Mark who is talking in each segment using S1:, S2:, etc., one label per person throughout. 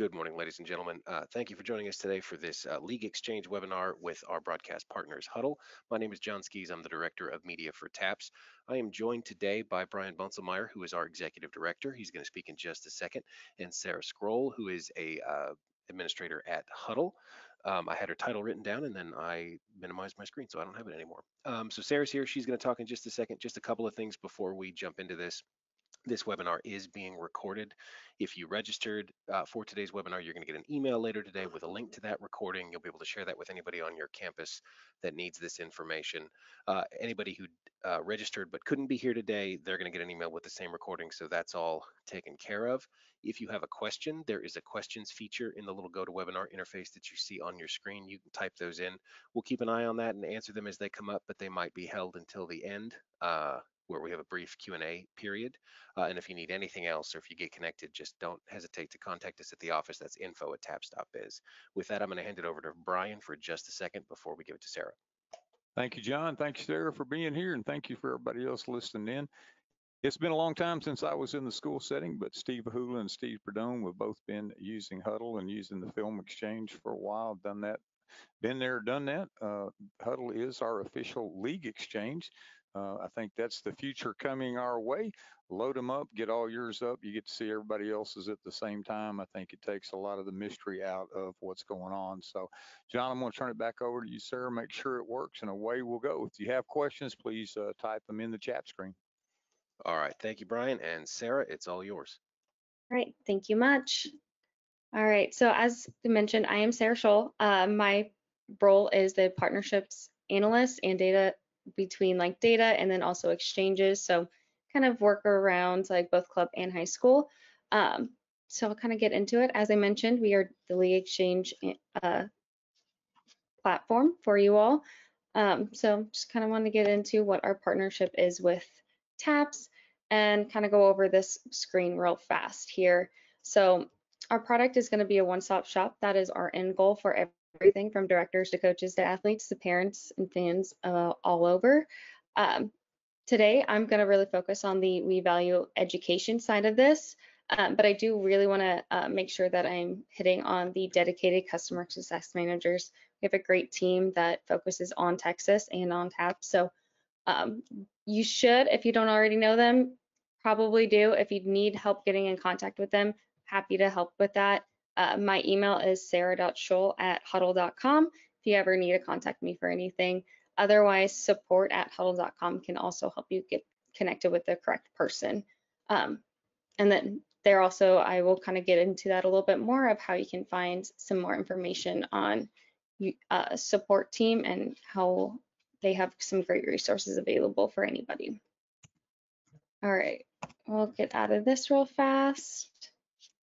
S1: Good morning, ladies and gentlemen. Uh, thank you for joining us today for this uh, League Exchange webinar with our broadcast partners, Hudl. My name is John Skies. I'm the Director of Media for TAPPS. I am joined today by Brian Bunselmeyer, who is our Executive Director. He's going to speak in just a second, and Sarah Scholl, who is a uh, administrator at Hudl. Um, I had her title written down and then I minimized my screen, so I don't have it anymore. Um, so Sarah's here. She's going to talk in just a second. Just a couple of things before we jump into this. This webinar is being recorded. If you registered uh, for today's webinar, you're going to get an email later today with a link to that recording. You'll be able to share that with anybody on your campus that needs this information. Uh, anybody who uh, registered but couldn't be here today, they're going to get an email with the same recording, so that's all taken care of. If you have a question, there is a questions feature in the little GoToWebinar interface that you see on your screen. You can type those in. We'll keep an eye on that and answer them as they come up, but they might be held until the end. Where we have a brief Q&A period. Uh, and if you need anything else or if you get connected, just don't hesitate to contact us at the office. That's info at tapps.biz. With that, I'm going to hand it over to Brian for just a second before we give it to Sarah.
S2: Thank you, John. Thank you, Sarah, for being here, and thank you for everybody else listening in. It's been a long time since I was in the school setting, but Steve Hula and Steve Perdone have both been using Hudl and using the Film Exchange for a while. Done that, been there, done that. Uh, Hudl is our official league exchange. Uh, I think that's the future coming our way. Load them up, get all yours up. You get to see everybody else's at the same time. I think it takes a lot of the mystery out of what's going on. So, John, I'm going to turn it back over to you, Sarah. Make sure it works, and away we'll go. If you have questions, please uh, type them in the chat screen.
S1: All right. Thank you, Brian. And Sarah, it's all yours.
S3: All right. Thank you much. All right. So as mentioned, I am Sarah Scholl. Uh, my role is the partnerships analyst and data between like data and then also exchanges. So kind of work around like both club and high school. Um, so I'll kind of get into it. As I mentioned, we are the League Exchange uh, platform for you all. Um, so just kind of want to get into what our partnership is with TAPPS and kind of go over this screen real fast here. So our product is going to be a one-stop shop. That is our end goal for everything from directors to coaches to athletes to parents and fans uh, all over. Um, today, I'm going to really focus on the We Value education side of this, um, but I do really want to uh, make sure that I'm hitting on the dedicated customer success managers. We have a great team that focuses on Texas and on TAP. So um, you should, if you don't already know them, probably do. If you need help getting in contact with them, happy to help with that. Uh, my email is sarah.scholl at hudl.com if you ever need to contact me for anything. Otherwise, support at hudl.com can also help you get connected with the correct person. Um, and then there also, I will kind of get into that a little bit more of how you can find some more information on uh, support team and how they have some great resources available for anybody. All right, we'll get out of this real fast.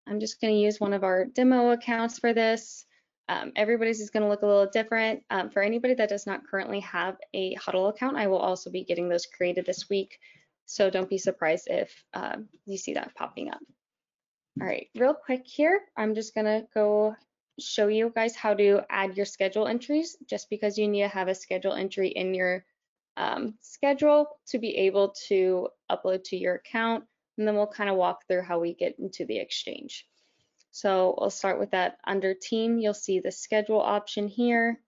S3: I'm just going to use one of our demo accounts for this. Um, everybody's is going to look a little different. Um, for anybody that does not currently have a Hudl account, I will also be getting those created this week. So don't be surprised if um, you see that popping up. All right, real quick here, I'm just going to go show you guys how to add your schedule entries just because you need to have a schedule entry in your um, schedule to be able to upload to your account and then we'll kind of walk through how we get into the exchange. So we'll start with that under team. You'll see the schedule option here.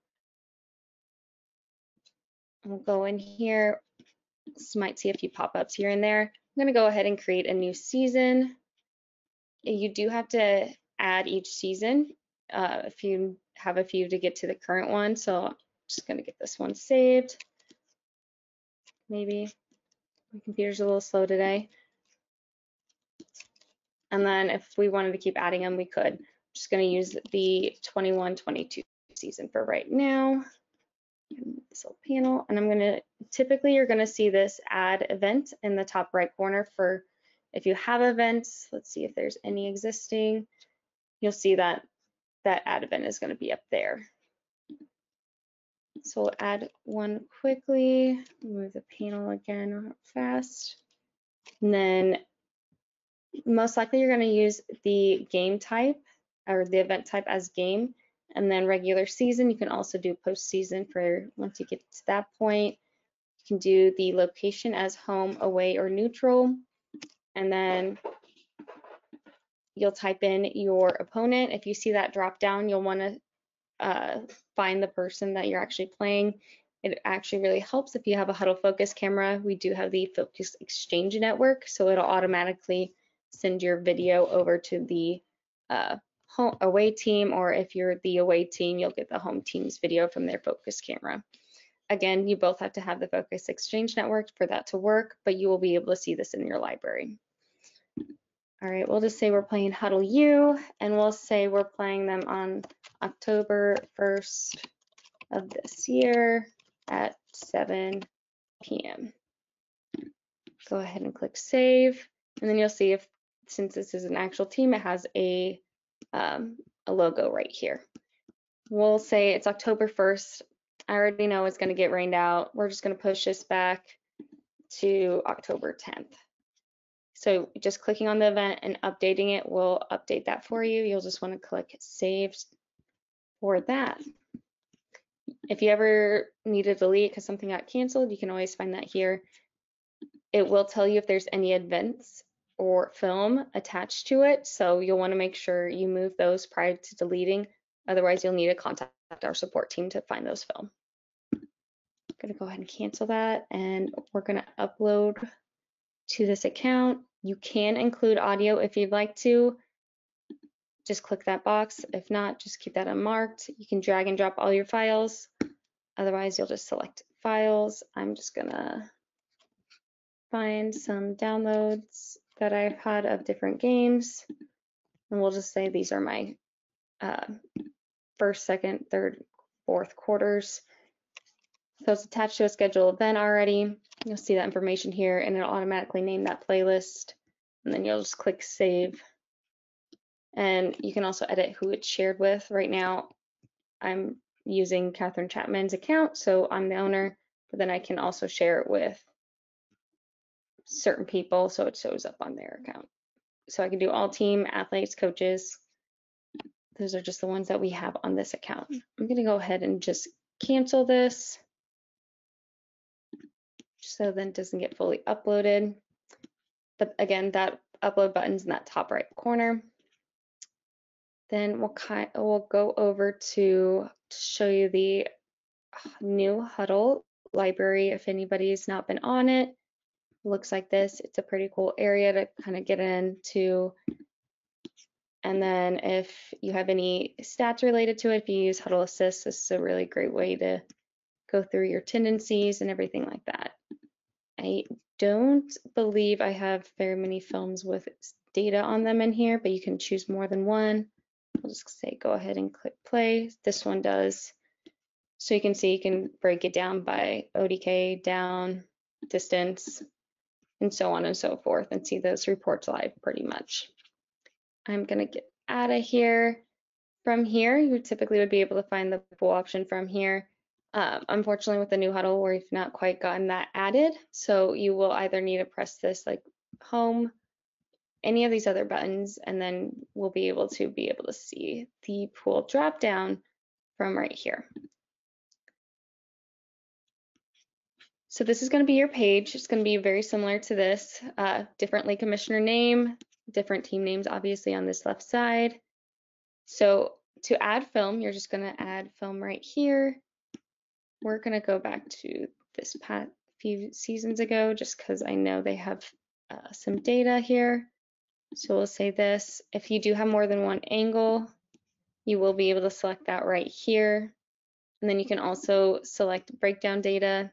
S3: We'll go in here. You might see a few pop-ups here and there. I'm going to go ahead and create a new season. You do have to add each season uh, if you have a few to get to the current one. So I'm just going to get this one saved. Maybe my computer's a little slow today. And then if we wanted to keep adding them, we could. I'm just going to use the 21-22 season for right now. This little panel, and I'm going to, typically you're going to see this add event in the top right corner for if you have events. Let's see if there's any existing. You'll see that that add event is going to be up there. So we'll add one quickly, move the panel again fast. And then most likely you're going to use the game type or the event type as game and then regular season. You can also do postseason for once you get to that point. You can do the location as home, away, or neutral. And then you'll type in your opponent. If you see that drop down, you'll want to uh, find the person that you're actually playing. It actually really helps if you have a Hudl Focus camera. We do have the Focus Exchange network, so it'll automatically send your video over to the uh, home, away team, or if you're the away team, you'll get the home team's video from their Focus camera. Again, you both have to have the Focus Exchange network for that to work, but you will be able to see this in your library. All right, we'll just say we're playing Hudl U, and we'll say we're playing them on October 1st of this year at 7 p.m. Go ahead and click save, and then you'll see if, since this is an actual team, it has a, um, a logo right here. We'll say it's October 1st. I already know it's going to get rained out. We're just going to push this back to October 10th. So just clicking on the event and updating it will update that for you. You'll just want to click save for that. If you ever need to delete because something got canceled, you can always find that here. It will tell you if there's any events or film attached to it. So you'll want to make sure you move those prior to deleting. Otherwise, you'll need to contact our support team to find those film. I'm going to go ahead and cancel that and we're going to upload to this account. You can include audio if you'd like to. Just click that box. If not, just keep that unmarked. You can drag and drop all your files. Otherwise, you'll just select files. I'm just gonna find some downloads that I've had of different games. And we'll just say these are my uh, first, second, third, fourth quarters. So it's attached to a schedule event already. You'll see that information here and it'll automatically name that playlist. And then you'll just click save. And you can also edit who it's shared with. Right now, I'm using Catherine Chapman's account, so I'm the owner, but then I can also share it with certain people so it shows up on their account. So I can do all team, athletes, coaches. Those are just the ones that we have on this account. I'm gonna go ahead and just cancel this so then it doesn't get fully uploaded. But again, that upload button's in that top right corner. Then we'll, kind, we'll go over to show you the uh, new Hudl library if anybody's not been on it. Looks like this. It's a pretty cool area to kind of get into. And then if you have any stats related to it, if you use Hudl Assist, this is a really great way to go through your tendencies and everything like that. I don't believe I have very many films with data on them in here, but you can choose more than one. I'll just say go ahead and click play. This one does. So you can see you can break it down by ODK, down, distance, and so on and so forth and see those reports live pretty much. I'm gonna get out of here. From here, you typically would be able to find the pool option from here. Um, unfortunately, with the new Hudl, we've not quite gotten that added. So you will either need to press this like home, any of these other buttons, and then we'll be able to be able to see the pool drop down from right here. So this is going to be your page. It's going to be very similar to this, uh, different league commissioner name, different team names, obviously on this left side. So to add film, you're just going to add film right here we're going to go back to this past few seasons ago just because I know they have uh, some data here. So we'll say this, if you do have more than one angle, you will be able to select that right here. And then you can also select breakdown data.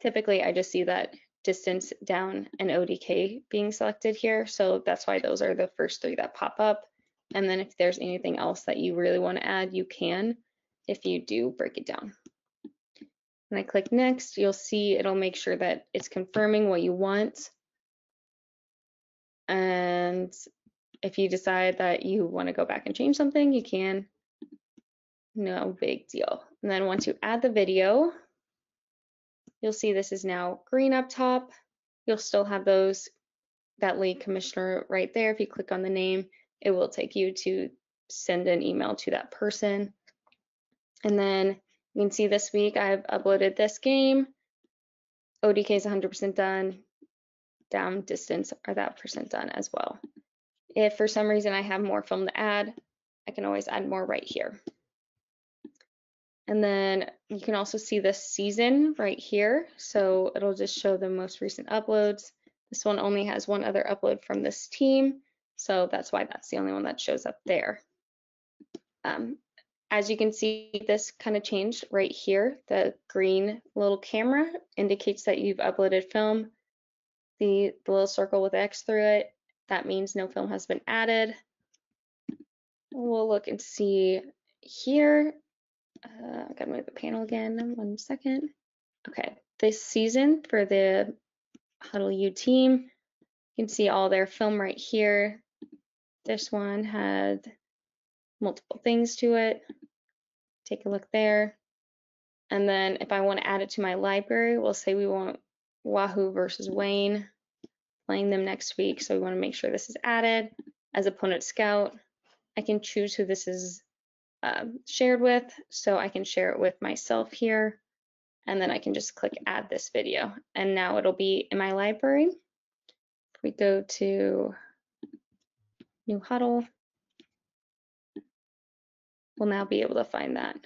S3: Typically, I just see that distance down and ODK being selected here. So that's why those are the first three that pop up. And then if there's anything else that you really want to add, you can if you do break it down. When I click next, you'll see it'll make sure that it's confirming what you want. And if you decide that you want to go back and change something, you can. No big deal. And then once you add the video, you'll see this is now green up top. You'll still have those, that league commissioner right there. If you click on the name, it will take you to send an email to that person. And then you can see this week I've uploaded this game. ODK is 100% done. Down distance are that percent done as well. if for some reason I have more film to add, I can always add more right here. And then you can also see the season right here. So it'll just show the most recent uploads. This one only has one other upload from this team. So that's why that's the only one that shows up there. Um, as you can see, this kind of changed right here. The green little camera indicates that you've uploaded film. The, the little circle with X through it, that means no film has been added. We'll look and see here. Uh, I gotta move the panel again, one second. Okay, this season for the Hudl U team, you can see all their film right here. This one had multiple things to it. Take a look there. And then if I want to add it to my library, we'll say we want Wahoo versus Wayne playing them next week. So we want to make sure this is added as opponent scout. I can choose who this is um, shared with. So I can share it with myself here. And then I can just click add this video. And now it'll be in my library. If we go to new Hudl, we'll now be able to find that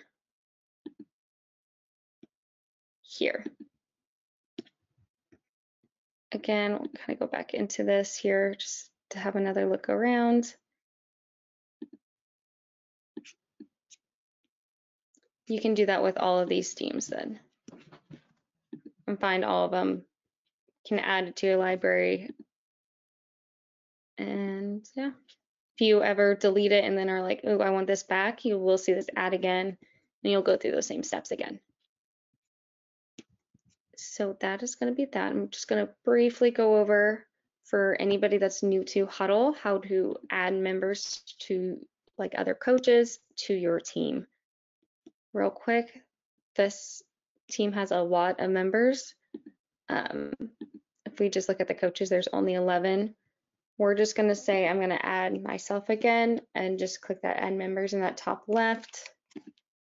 S3: here. Again, we'll kind of go back into this here just to have another look around. You can do that with all of these teams then. And find all of them. You can add it to your library. And yeah, if you ever delete it and then are like, oh, I want this back, you will see this add again, and you'll go through those same steps again. So that is going to be that. I'm just going to briefly go over for anybody that's new to Hudl, how to add members to like other coaches to your team. Real quick, this team has a lot of members. Um, if we just look at the coaches, there's only 11. We're just going to say I'm going to add myself again and just click that add members in that top left.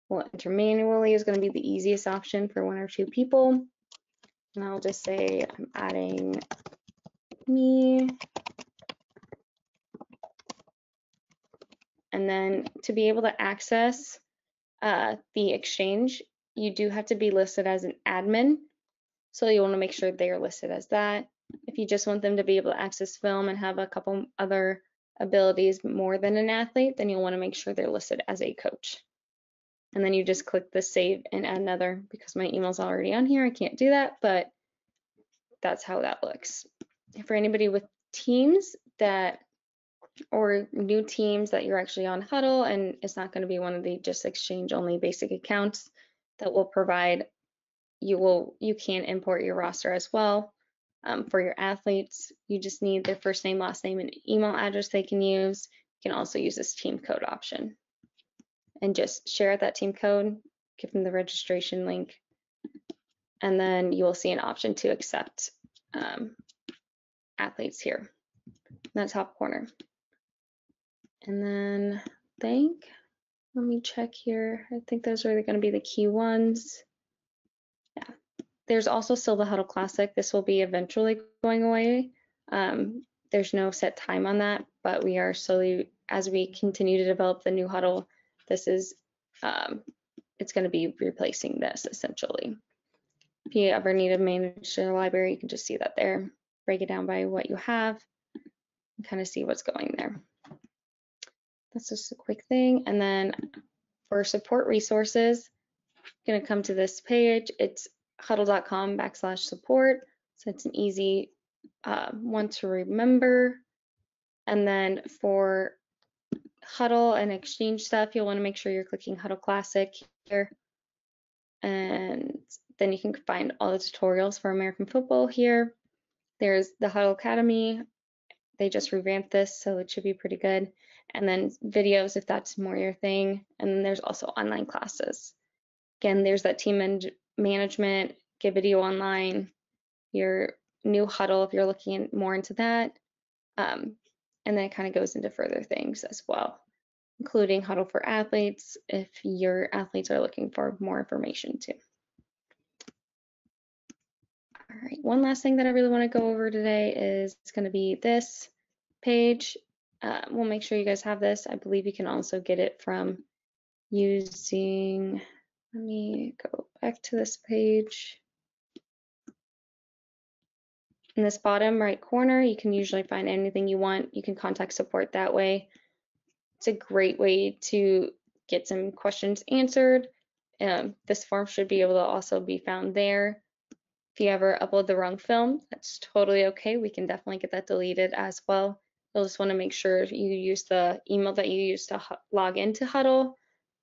S3: We'll enter manually is going to be the easiest option for one or two people. And I'll just say I'm adding me. And then to be able to access uh, the exchange, you do have to be listed as an admin. So you want to make sure they are listed as that. If you just want them to be able to access film and have a couple other abilities more than an athlete, then you'll want to make sure they're listed as a coach. And then you just click the save and add another because my email's already on here. I can't do that, but that's how that looks. For anybody with teams that or new teams that you're actually on Hudl and it's not going to be one of the just exchange only basic accounts that will provide you will you can import your roster as well um, for your athletes. You just need their first name last name and email address they can use. You can also use this team code option. And just share that team code give them the registration link and then you will see an option to accept um, athletes here in that top corner and then I think, let me check here. I think those are going to be the key ones. Yeah. There's also still the Hudl Classic. This will be eventually going away. Um, there's no set time on that, but we are slowly, as we continue to develop the new Hudl, this is, um, it's going to be replacing this essentially. If you ever need to manage your library, you can just see that there. Break it down by what you have and kind of see what's going there. That's just a quick thing. And then for support resources, going to come to this page. It's hudl.com backslash support. So it's an easy uh, one to remember. And then for Hudl and Exchange stuff, you'll want to make sure you're clicking Hudl Classic here. And then you can find all the tutorials for American football here. There's the Hudl Academy. They just revamped this, so it should be pretty good and then videos if that's more your thing. And then there's also online classes. Again, there's that team man management, get video online, your new Hudl if you're looking more into that. Um, and then it kind of goes into further things as well, including Hudl for athletes if your athletes are looking for more information too. All right, one last thing that I really want to go over today is it's going to be this page uh, we'll make sure you guys have this. I believe you can also get it from using, let me go back to this page. In this bottom right corner, you can usually find anything you want. You can contact support that way. It's a great way to get some questions answered. Um, this form should be able to also be found there. If you ever upload the wrong film, that's totally okay. We can definitely get that deleted as well. You'll just want to make sure you use the email that you use to log into Hudl,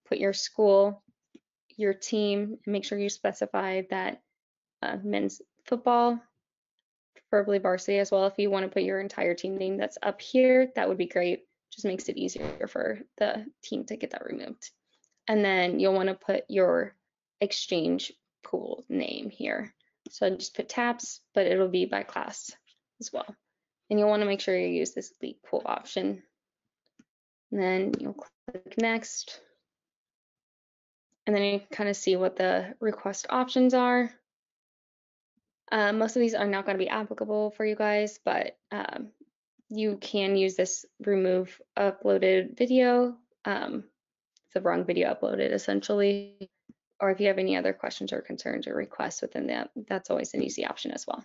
S3: put your school, your team, and make sure you specify that uh, men's football, preferably varsity as well. If you want to put your entire team name that's up here, that would be great. Just makes it easier for the team to get that removed. And then you'll want to put your exchange pool name here. So I just put TAPPS, but it'll be by class as well. And you'll want to make sure you use this league pool option. And then you'll click next. And then you kind of see what the request options are. Uh, most of these are not going to be applicable for you guys, but um, you can use this remove uploaded video, um, the wrong video uploaded essentially, or if you have any other questions or concerns or requests within that, that's always an easy option as well.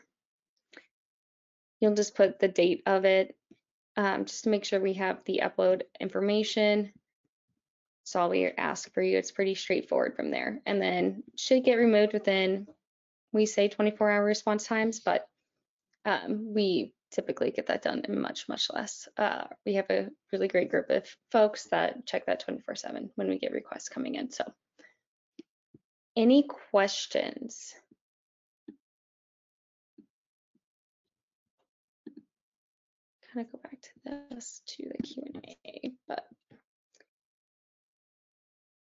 S3: You'll just put the date of it, um, just to make sure we have the upload information. That's all we ask for you. It's pretty straightforward from there. And then should get removed within we say 24 hour response times, but um, we typically get that done in much, much less. Uh, we have a really great group of folks that check that 24 7 when we get requests coming in. So any questions? Kind of go back to this to the Q&A, but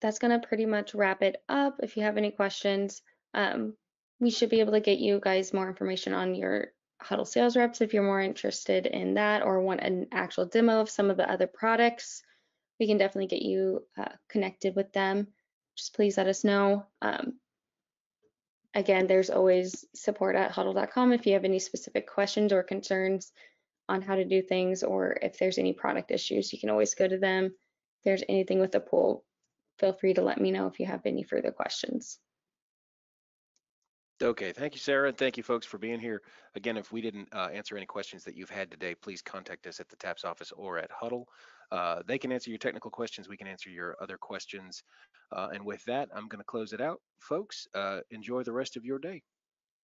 S3: that's going to pretty much wrap it up. If you have any questions, um, we should be able to get you guys more information on your Hudl sales reps if you're more interested in that or want an actual demo of some of the other products. We can definitely get you uh, connected with them. Just please let us know. Um, again, there's always support at hudl.com if you have any specific questions or concerns on how to do things or if there's any product issues, you can always go to them. If there's anything with the pool, feel free to let me know if you have any further questions.
S1: Okay, thank you, Sarah, and thank you, folks, for being here. Again, if we didn't uh, answer any questions that you've had today, please contact us at the TAPPS office or at Hudl. Uh, they can answer your technical questions. We can answer your other questions. Uh, and with that, I'm going to close it out. Folks, uh, enjoy the rest of your day.